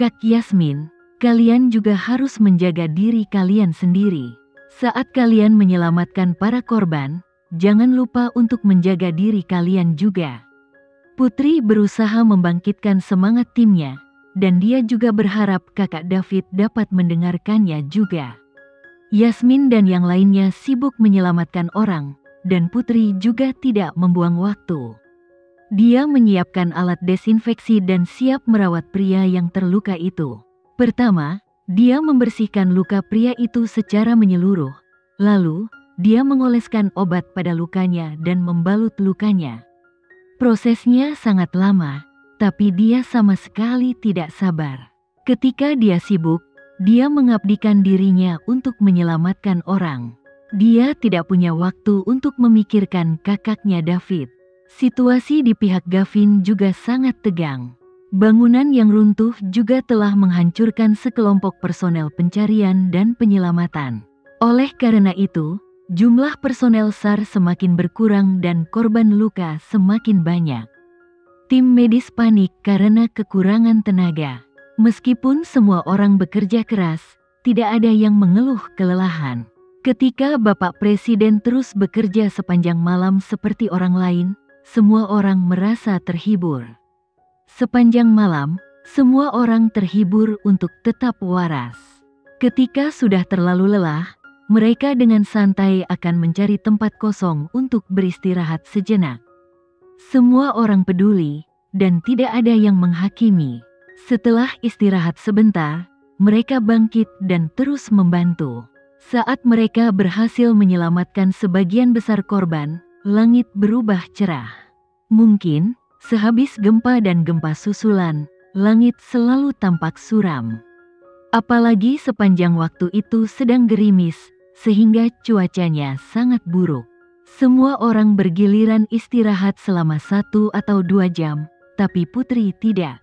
Kak Yasmin, kalian juga harus menjaga diri kalian sendiri. Saat kalian menyelamatkan para korban, jangan lupa untuk menjaga diri kalian juga. Putri berusaha membangkitkan semangat timnya, dan dia juga berharap kakak David dapat mendengarkannya juga. Yasmin dan yang lainnya sibuk menyelamatkan orang, dan Putri juga tidak membuang waktu. Dia menyiapkan alat desinfeksi dan siap merawat pria yang terluka itu. Pertama, dia membersihkan luka pria itu secara menyeluruh. Lalu, dia mengoleskan obat pada lukanya dan membalut lukanya. Prosesnya sangat lama, tapi dia sama sekali tidak sabar. Ketika dia sibuk, dia mengabdikan dirinya untuk menyelamatkan orang. Dia tidak punya waktu untuk memikirkan kakaknya David. Situasi di pihak Gavin juga sangat tegang. Bangunan yang runtuh juga telah menghancurkan sekelompok personel pencarian dan penyelamatan. Oleh karena itu, jumlah personel SAR semakin berkurang dan korban luka semakin banyak. Tim medis panik karena kekurangan tenaga. Meskipun semua orang bekerja keras, tidak ada yang mengeluh kelelahan. Ketika Bapak Presiden terus bekerja sepanjang malam seperti orang lain, semua orang merasa terhibur. Sepanjang malam, semua orang terhibur untuk tetap waras. Ketika sudah terlalu lelah, mereka dengan santai akan mencari tempat kosong untuk beristirahat sejenak. Semua orang peduli, dan tidak ada yang menghakimi. Setelah istirahat sebentar, mereka bangkit dan terus membantu. Saat mereka berhasil menyelamatkan sebagian besar korban, langit berubah cerah. Mungkin, sehabis gempa dan gempa susulan, langit selalu tampak suram. Apalagi sepanjang waktu itu sedang gerimis, sehingga cuacanya sangat buruk. Semua orang bergiliran istirahat selama satu atau dua jam, tapi Putri tidak.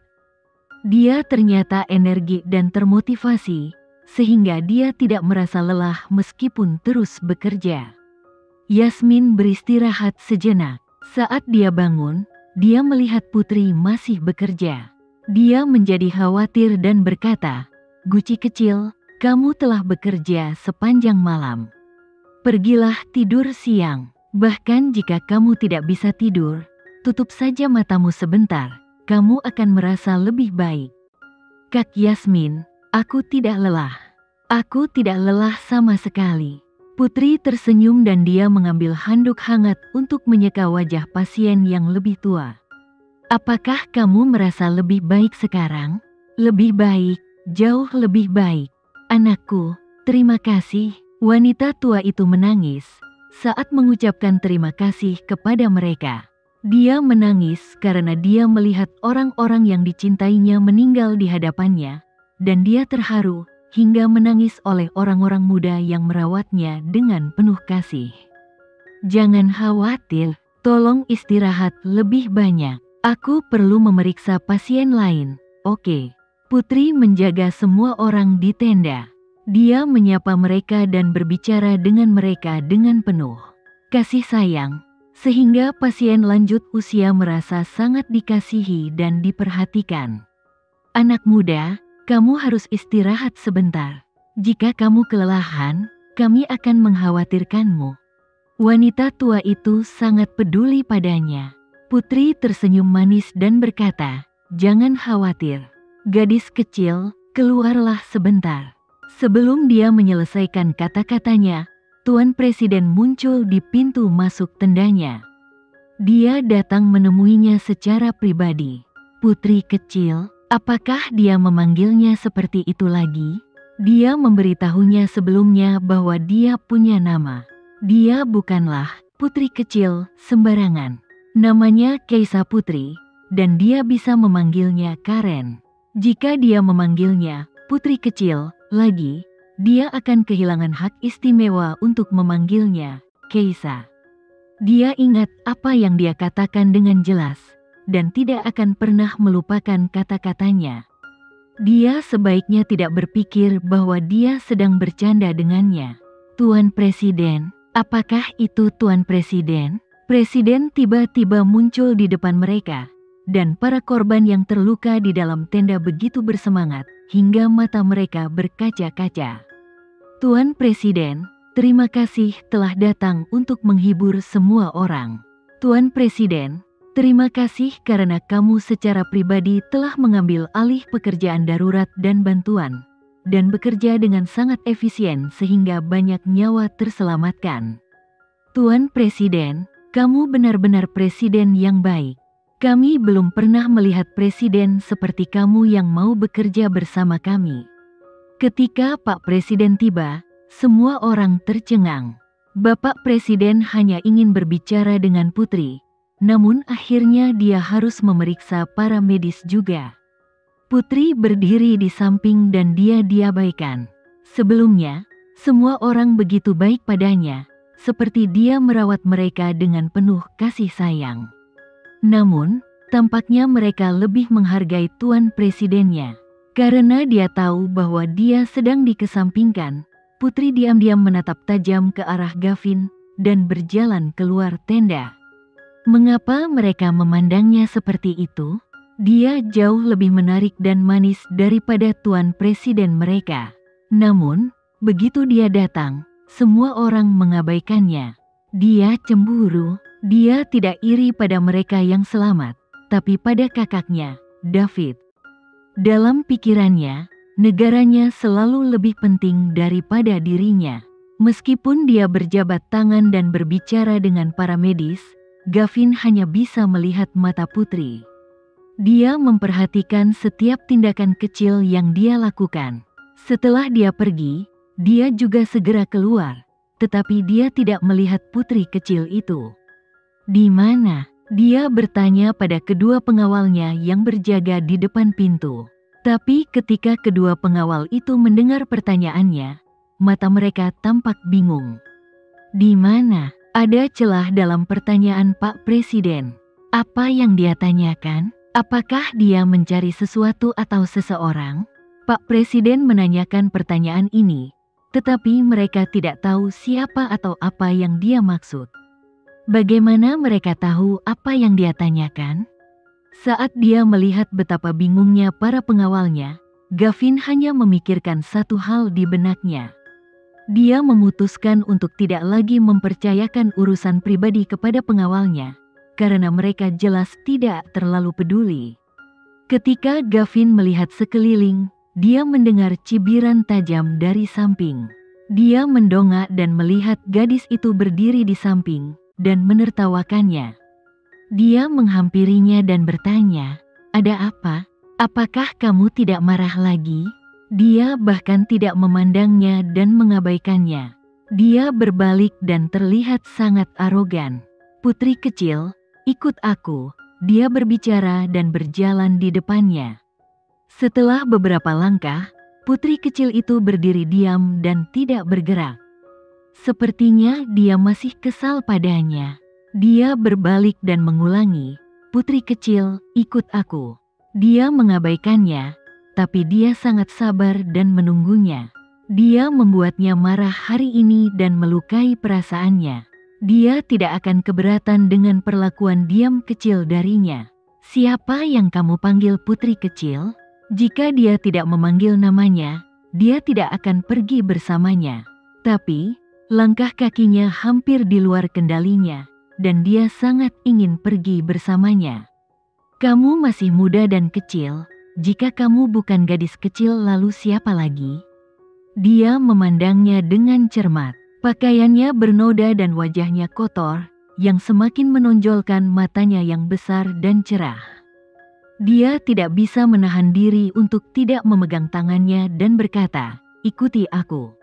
Dia ternyata energi dan termotivasi, sehingga dia tidak merasa lelah meskipun terus bekerja. Yasmin beristirahat sejenak. Saat dia bangun, dia melihat Putri masih bekerja. Dia menjadi khawatir dan berkata, "Guci kecil, kamu telah bekerja sepanjang malam. Pergilah tidur siang. Bahkan jika kamu tidak bisa tidur, tutup saja matamu sebentar. Kamu akan merasa lebih baik." Kak Yasmin, aku tidak lelah. Aku tidak lelah sama sekali. Putri tersenyum dan dia mengambil handuk hangat untuk menyeka wajah pasien yang lebih tua. Apakah kamu merasa lebih baik sekarang? Lebih baik, jauh lebih baik. Anakku, terima kasih. Wanita tua itu menangis saat mengucapkan terima kasih kepada mereka. Dia menangis karena dia melihat orang-orang yang dicintainya meninggal di hadapannya, dan dia terharu hingga menangis oleh orang-orang muda yang merawatnya dengan penuh kasih. Jangan khawatir, tolong istirahat lebih banyak. Aku perlu memeriksa pasien lain. Oke. Putri menjaga semua orang di tenda. Dia menyapa mereka dan berbicara dengan mereka dengan penuh kasih sayang, sehingga pasien lanjut usia merasa sangat dikasihi dan diperhatikan. Anak muda, kamu harus istirahat sebentar. Jika kamu kelelahan, kami akan mengkhawatirkanmu. Wanita tua itu sangat peduli padanya. Putri tersenyum manis dan berkata, "Jangan khawatir, gadis kecil, keluarlah sebentar." Sebelum dia menyelesaikan kata-katanya, Tuan Presiden muncul di pintu masuk tendanya. Dia datang menemuinya secara pribadi. Putri kecil, Apakah dia memanggilnya seperti itu lagi? Dia memberitahunya sebelumnya bahwa dia punya nama. Dia bukanlah putri kecil sembarangan. Namanya Keisa Putri, dan dia bisa memanggilnya Karen. Jika dia memanggilnya putri kecil lagi, dia akan kehilangan hak istimewa untuk memanggilnya Keisa. Dia ingat apa yang dia katakan dengan jelas dan tidak akan pernah melupakan kata-katanya. Dia sebaiknya tidak berpikir bahwa dia sedang bercanda dengannya. Tuan Presiden, apakah itu Tuan Presiden? Presiden tiba-tiba muncul di depan mereka. dan para korban yang terluka di dalam tenda begitu bersemangat hingga mata mereka berkaca-kaca. Tuan Presiden, terima kasih telah datang untuk menghibur semua orang. Tuan Presiden, terima kasih karena kamu secara pribadi telah mengambil alih pekerjaan darurat dan bantuan, dan bekerja dengan sangat efisien sehingga banyak nyawa terselamatkan. Tuan Presiden, kamu benar-benar presiden yang baik. Kami belum pernah melihat presiden seperti kamu yang mau bekerja bersama kami. Ketika Pak Presiden tiba, semua orang tercengang. Bapak Presiden hanya ingin berbicara dengan Putri, namun akhirnya dia harus memeriksa para medis juga. Putri berdiri di samping dan dia diabaikan. Sebelumnya, semua orang begitu baik padanya, seperti dia merawat mereka dengan penuh kasih sayang. Namun, tampaknya mereka lebih menghargai Tuan Presidennya. Karena dia tahu bahwa dia sedang dikesampingkan, Putri diam-diam menatap tajam ke arah Gavin dan berjalan keluar tenda. Mengapa mereka memandangnya seperti itu? Dia jauh lebih menarik dan manis daripada Tuan Presiden mereka. Namun, begitu dia datang, semua orang mengabaikannya. Dia cemburu, dia tidak iri pada mereka yang selamat, tapi pada kakaknya, David. Dalam pikirannya, negaranya selalu lebih penting daripada dirinya. Meskipun dia berjabat tangan dan berbicara dengan para medis, Gavin hanya bisa melihat mata putri. Dia memperhatikan setiap tindakan kecil yang dia lakukan. Setelah dia pergi, dia juga segera keluar, tetapi dia tidak melihat putri kecil itu. Di mana? Dia bertanya pada kedua pengawalnya yang berjaga di depan pintu. Tapi ketika kedua pengawal itu mendengar pertanyaannya, mata mereka tampak bingung. Di mana? Ada celah dalam pertanyaan Pak Presiden. Apa yang dia tanyakan? Apakah dia mencari sesuatu atau seseorang? Pak Presiden menanyakan pertanyaan ini, tetapi mereka tidak tahu siapa atau apa yang dia maksud. Bagaimana mereka tahu apa yang dia tanyakan? Saat dia melihat betapa bingungnya para pengawalnya, Gavin hanya memikirkan satu hal di benaknya. Dia memutuskan untuk tidak lagi mempercayakan urusan pribadi kepada pengawalnya, karena mereka jelas tidak terlalu peduli. Ketika Gavin melihat sekeliling, dia mendengar cibiran tajam dari samping. Dia mendongak dan melihat gadis itu berdiri di samping, dan menertawakannya. Dia menghampirinya dan bertanya, "Ada apa? Apakah kamu tidak marah lagi?" Dia bahkan tidak memandangnya dan mengabaikannya. Dia berbalik dan terlihat sangat arogan. "Putri kecil, ikut aku." Dia berbicara dan berjalan di depannya. Setelah beberapa langkah, putri kecil itu berdiri diam dan tidak bergerak. Sepertinya dia masih kesal padanya. Dia berbalik dan mengulangi, "Putri kecil, ikut aku." Dia mengabaikannya, tapi dia sangat sabar dan menunggunya. Dia membuatnya marah hari ini dan melukai perasaannya. Dia tidak akan keberatan dengan perlakuan diam kecil darinya. Siapa yang kamu panggil putri kecil? Jika dia tidak memanggil namanya, dia tidak akan pergi bersamanya. Tapi, Langkah kakinya hampir di luar kendalinya, dan dia sangat ingin pergi bersamanya. Kamu masih muda dan kecil, jika kamu bukan gadis kecil lalu siapa lagi? Dia memandangnya dengan cermat. Pakaiannya bernoda dan wajahnya kotor, yang semakin menonjolkan matanya yang besar dan cerah. Dia tidak bisa menahan diri untuk tidak memegang tangannya dan berkata, "Ikuti aku."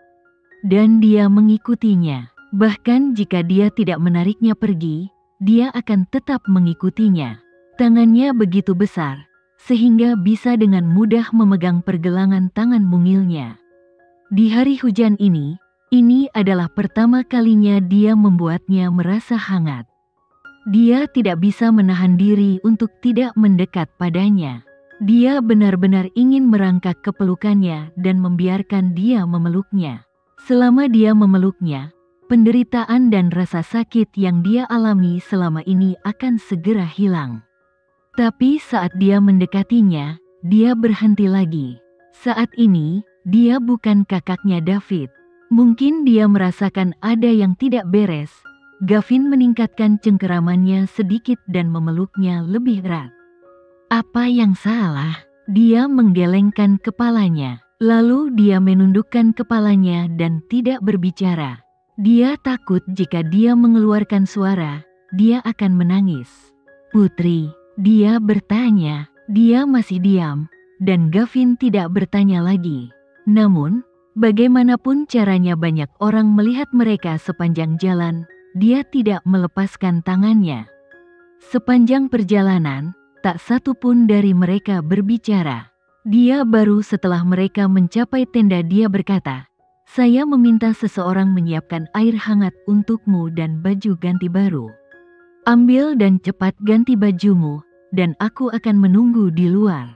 dan dia mengikutinya. Bahkan jika dia tidak menariknya pergi, dia akan tetap mengikutinya. Tangannya begitu besar, sehingga bisa dengan mudah memegang pergelangan tangan mungilnya. Di hari hujan ini, ini adalah pertama kalinya dia membuatnya merasa hangat. Dia tidak bisa menahan diri untuk tidak mendekat padanya. Dia benar-benar ingin merangkak ke pelukannya dan membiarkan dia memeluknya. Selama dia memeluknya, penderitaan dan rasa sakit yang dia alami selama ini akan segera hilang. Tapi saat dia mendekatinya, dia berhenti lagi. Saat ini, dia bukan kakaknya David. Mungkin dia merasakan ada yang tidak beres. Gavin meningkatkan cengkeramannya sedikit dan memeluknya lebih erat. Apa yang salah? Dia menggelengkan kepalanya. Lalu dia menundukkan kepalanya dan tidak berbicara. Dia takut jika dia mengeluarkan suara, dia akan menangis. Putri, dia bertanya, dia masih diam, dan Gavin tidak bertanya lagi. Namun, bagaimanapun caranya banyak orang melihat mereka sepanjang jalan, dia tidak melepaskan tangannya. Sepanjang perjalanan, tak satu pun dari mereka berbicara. Dia baru setelah mereka mencapai tenda dia berkata, saya meminta seseorang menyiapkan air hangat untukmu dan baju ganti baru. Ambil dan cepat ganti bajumu, dan aku akan menunggu di luar.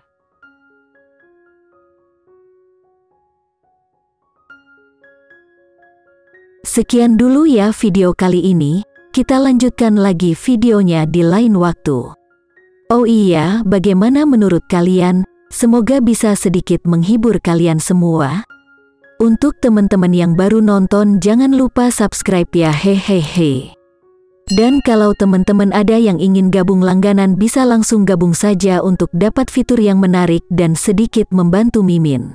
Sekian dulu ya video kali ini, kita lanjutkan lagi videonya di lain waktu. Oh iya, bagaimana menurut kalian? Semoga bisa sedikit menghibur kalian semua. Untuk teman-teman yang baru nonton jangan lupa subscribe ya hehehe. Dan kalau teman-teman ada yang ingin gabung langganan bisa langsung gabung saja untuk dapat fitur yang menarik dan sedikit membantu Mimin.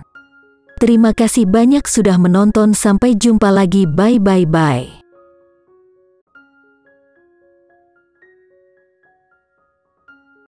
Terima kasih banyak sudah menonton sampai jumpa lagi bye bye bye.